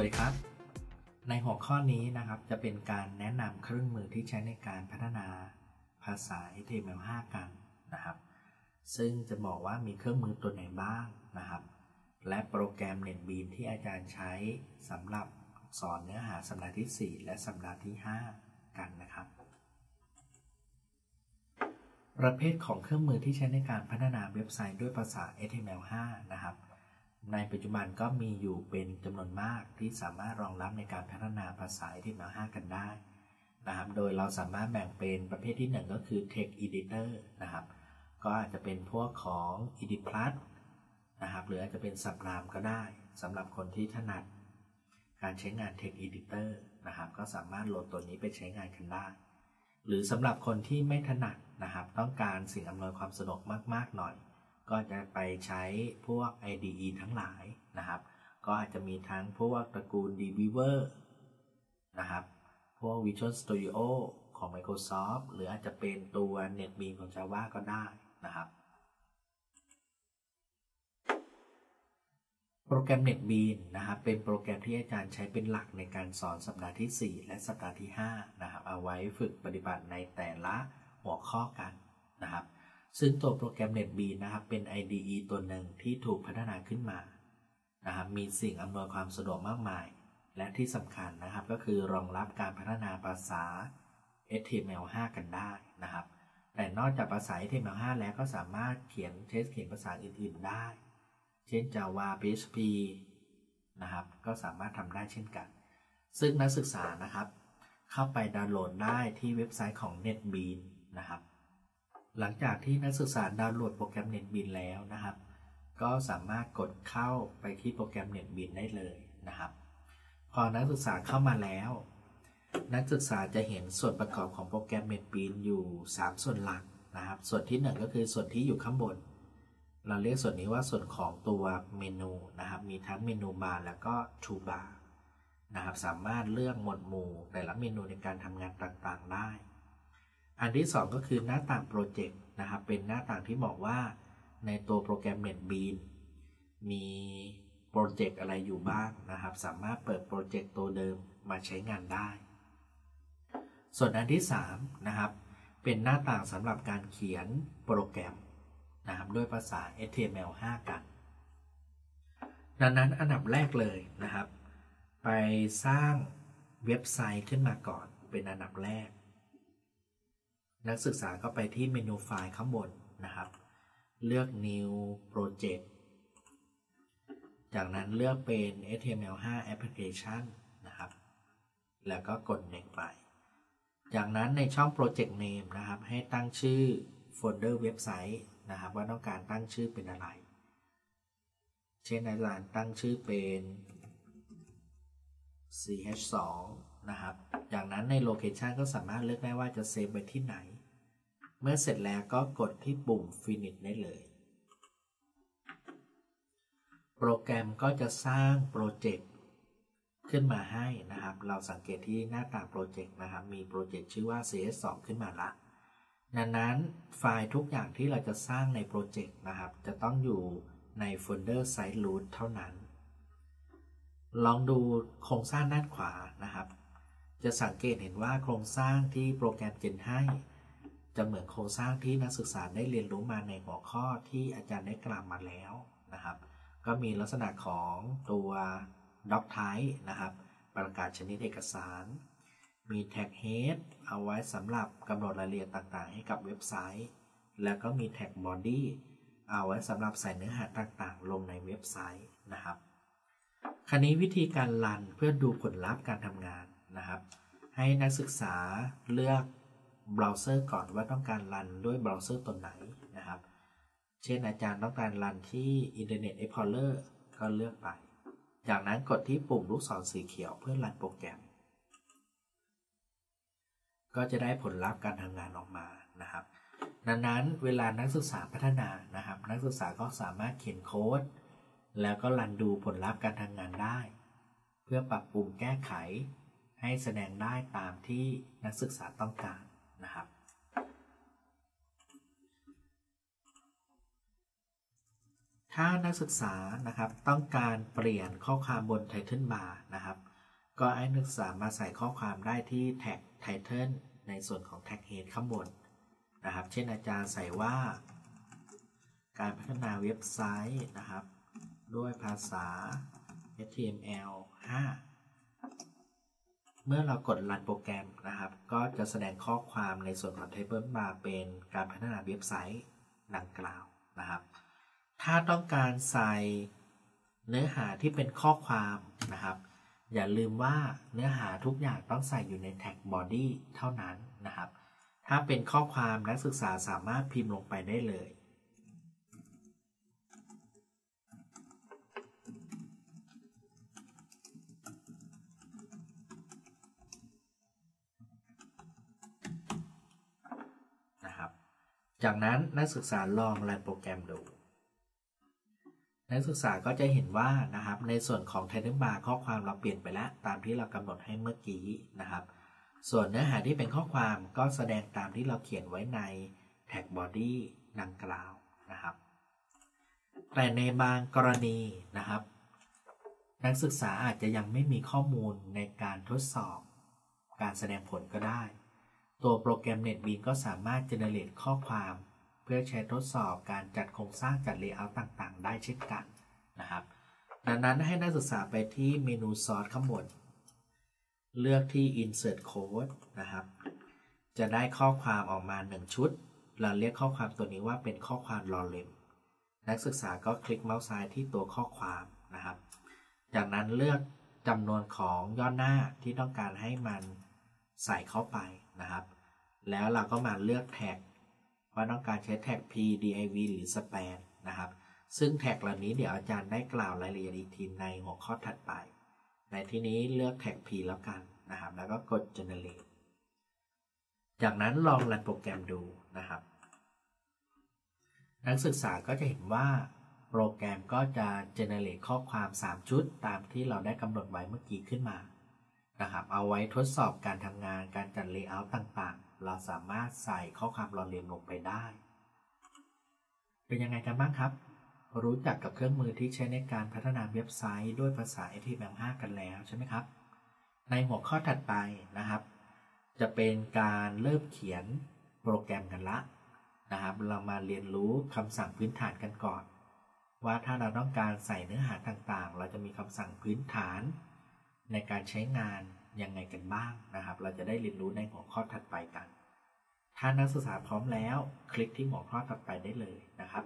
วัสดีครับ ในหัวข้อนี้นะครับจะเป็นการแนะนำเครื่องมือที่ใช้ในการพัฒนาภาษา HTML5 กันนะครับ ซึ่งจะบอกว่ามีเครื่องมือตัวไหนบ้างนะครับ และโปรแกรม NetBeans ที่อาจารย์ใช้สำหรับสอนเนื้อหาสัปดาห์ที่ 4 และสัปดาห์ที่ 5 กันนะครับ ประเภทของเครื่องมือที่ใช้ในการพัฒนาเว็บไซต์ด้วยภาษา HTML5 นะครับ ในปัจจุบันก็มีอยู่เป็นจำนวนมากที่สามารถรองรับในการพัฒนาภาษา HTML5 กันได้นะครับ โดยเราสามารถแบ่งเป็นประเภทที่ 1 ก็คือ Text Editor นะครับ ก็อาจจะเป็นพวกของ Edit Plus นะครับ หรืออาจจะเป็นสับรามก็ได้สำหรับคนที่ถนัด การใช้งาน Text Editor นะครับ ก็สามารถโหลดตัวนี้ไปใช้งานกันได้ หรือสำหรับคนที่ไม่ถนัดนะครับ ต้องการสิ่งอำนวยความสะดวกมากๆหน่อย ก็จะไปใช้พวก IDE ทั้งหลายนะครับ ก็อาจจะมีทั้งพวกตระกูล dbeaver นะครับ พวก Visual Studio ของ Microsoft หรืออาจจะเป็นตัว NetBeans ของ Java ก็ได้นะครับโปรแกรม NetBeans นะครับเป็นโปรแกรมที่อาจารย์ใช้เป็นหลักในการสอนสัปดาห์ที่ 4 และสัปดาห์ที่ 5 นะครับ เอาไว้ฝึกปฏิบัติในแต่ละหัวข้อกันนะครับ ซึ่งตัวโปรแกรม NetBeans นะครับเป็น IDE ตัวหนึ่งที่ถูกพัฒนาขึ้นมานะครับมีสิ่งอำนวยความสะดวกมากมาย และที่สำคัญนะครับก็คือรองรับการพัฒนาภาษา HTML5 กันได้นะครับ แต่นอกจากภาษา HTML5 แล้วก็สามารถเขียนเทสเขียนภาษาอื่น ๆได้ เช่น Java PHP นะครับก็สามารถทำได้เช่นกัน ซึ่งนักศึกษานะครับ เข้าไปดาวน์โหลดได้ที่เว็บไซต์ของ NetBeans นะครับ หลังจากที่นักศึกษาดาวน์โหลดโปรแกรม NetBeans แล้วนะครับ ก็สามารถกดเข้าไปที่โปรแกรม NetBeans ได้เลยนะครับ พอนักศึกษาเข้ามาแล้ว นักศึกษาจะเห็นส่วนประกอบของโปรแกรม NetBeans อยู่ 3 ส่วนหลักนะครับ ส่วนที่ 1 ก็คือส่วนที่อยู่ข้างบน เราเรียกส่วนนี้ว่าส่วนของตัวเมนูนะครับ มีทั้ง menu bar แล้วก็ toolbar นะครับ สามารถเลือกหมวดหมู่แต่ละเมนูในการทำงานต่างๆได้ อันที่ 2 ก็คือหน้าต่างโปรเจกต์นะครับ เป็นหน้าต่างที่บอกว่าในตัวโปรแกรม NetBeans มีโปรเจกต์อะไรอยู่บ้างนะครับ สามารถเปิดโปรเจกต์ตัวเดิมมาใช้งานได้ ส่วนอันที่ 3 นะครับ เป็นหน้าต่างสำหรับการเขียนโปรแกรมนะครับด้วยภาษา HTML5 กัน ดังนั้นอันดับแรกเลยนะครับ ไปสร้างเว็บไซต์ขึ้นมาก่อนเป็นอันดับแรก นักศึกษาก็ไปที่เมนูไฟล์ข้างบนนะครับ เลือก New Project จากนั้นเลือกเป็น HTML5 Application นะครับ แล้วก็กด Next ไป จากนั้นในช่อง Project Name นะครับ ให้ตั้งชื่อโฟลเดอร์เว็บไซต์นะครับ ว่าต้องการตั้งชื่อเป็นอะไร เช่นอาจารย์ตั้งชื่อเป็น ch2 นะครับ จากนั้นใน location ก็สามารถเลือกได้ว่าจะ save ไว้ที่ไหน เมื่อเสร็จแล้วก็กดที่ปุ่ม Finish ได้เลย โปรแกรมก็จะสร้างโปรเจกต์ขึ้นมาให้นะครับ เราสังเกตที่หน้าต่างโปรเจกต์นะครับ มีโปรเจกต์ชื่อว่า ch2 ขึ้นมาละ ดังนั้นไฟล์ทุกอย่างที่เราจะสร้างในโปรเจกต์นะครับ จะต้องอยู่ในโฟลเดอร์ site root เท่านั้น ลองดูโครงสร้างด้านขวานะครับ จะสังเกตเห็นว่าโครงสร้างที่โปรแกรม gen ให้ จะเหมือนโครงสร้างที่นักศึกษาได้เรียนรู้มาในหัวข้อที่อาจารย์ได้กล่าวมาแล้วนะครับ ก็มีลักษณะของตัว doc type นะครับ ประกาศชนิดเอกสาร มี tag head เอาไว้สำหรับกำหนดรายละเอียดต่างๆ ให้กับเว็บไซต์ แล้วก็มี tag body เอาไว้สำหรับใส่เนื้อหาต่างๆ ลงในเว็บไซต์นะครับคราวนี้วิธีการรันเพื่อดูผลลัพธ์การทำงานนะครับ ให้นักศึกษาเลือก เบราว์เซอร์ก่อนว่าต้องการรันด้วยเบราว์เซอร์ตัวไหนนะครับ เช่นอาจารย์ต้องการรันที่ Internet Explorer ก็เลือกไป จากนั้นกดที่ปุ่มลูกศรสีเขียวเพื่อรันโปรแกรม ก็จะได้ผลลัพธ์การทำงานออกมานะครับ ดังนั้นเวลานักศึกษาพัฒนานะครับ นักศึกษาก็สามารถเขียนโค้ด แล้วก็รันดูผลลัพธ์การทำงานได้ เพื่อปรับปรุงแก้ไขให้แสดงได้ตามที่นักศึกษาต้องการ นะครับ ถ้านักศึกษานะครับต้องการเปลี่ยนข้อความบน Title Bar นะครับ ก็ให้นักศึกษามาใส่ข้อความได้ที่แท็ก Title ในส่วนของแท็ก Head ข้างบนนะครับ เช่นอาจารย์ใส่ว่า การพัฒนาเว็บไซต์นะครับ ด้วยภาษา HTML 5 เมื่อเรากดรันโปรแกรมนะครับ ก็จะแสดงข้อความในส่วนของ Table Bar เป็นการพัฒนาเว็บไซต์ดังกล่าวนะครับ ถ้าต้องการใส่เนื้อหาที่เป็นข้อความนะครับ อย่าลืมว่าเนื้อหาทุกอย่างต้องใส่อยู่ในแท็ก body เท่านั้นนะครับ ถ้าเป็นข้อความนักศึกษาสามารถพิมพ์ลงไปได้เลย จากนั้นนักศึกษาลองรันโปรแกรมดู นักศึกษาก็จะเห็นว่านะครับในส่วนของ Title Bar ข้อความเราเปลี่ยนไปแล้วตามที่เรากำหนดให้เมื่อกี้นะครับ ส่วนเนื้อหาที่เป็นข้อความก็แสดงตามที่เราเขียนไว้ในแท็ก Body ดังกล่าวนะครับ แต่ในบางกรณีนะครับ นักศึกษาอาจจะยังไม่มีข้อมูลในการทดสอบ การแสดงผลก็ได้ ตัวโปรแกรม NetBeans ก็สามารถ generate ข้อความ เพื่อใช้ทดสอบการจัดโครงสร้างจัด layout ต่างๆ ได้เช่นกันนะครับ ดังนั้นให้นักศึกษาไปที่เมนู Source ข้างบน เลือกที่ Insert Code นะครับ จะได้ข้อความออกมา 1 ชุด เราเรียกข้อความตัวนี้ว่าเป็นข้อความรอเลมนักศึกษาก็คลิกเมาส์ซ้ายที่ตัวข้อความนะครับ จากนั้นเลือกจำนวนของย่อหน้าที่ต้องการให้มันใส่เข้าไป นะครับ แล้วเราก็มาเลือกแท็กว่าต้องการใช้แท็ก p div หรือ span นะครับ ซึ่งแท็กเหล่านี้เดี๋ยวอาจารย์ได้กล่าวรายละเอียดอีกทีในหัวข้อถัดไป ในที่นี้เลือกแท็ก p แล้วกันนะครับ แล้วก็กด generate จากนั้นลองรันโปรแกรมดูนะครับ นักศึกษาก็จะเห็นว่าโปรแกรมก็จะ generate ข้อความ 3 ชุดตามที่เราได้กำหนดไว้เมื่อกี้ขึ้นมา นะครับ เอาไว้ทดสอบการทำงานการจัด layout ต่างๆ เราสามารถใส่ข้อความรอเรียนลงไปได้ เป็นยังไงกันบ้างครับ รู้จักกับเครื่องมือที่ใช้ในการพัฒนาเว็บไซต์ด้วยภาษา HTML5 กันแล้วใช่ไหมครับ ในหัวข้อถัดไปนะครับ จะเป็นการเริ่มเขียนโปรแกรมกันละนะครับ เรามาเรียนรู้คำสั่งพื้นฐานกันก่อน ว่าถ้าเราต้องการใส่เนื้อหาต่างๆ เราจะมีคำสั่งพื้นฐาน ในการใช้งานยังไงกันบ้างนะครับ เราจะได้เรียนรู้ในหัวข้อถัดไปกัน ถ้านักศึกษาพร้อมแล้ว คลิกที่หัวข้อถัดไปได้เลยนะครับ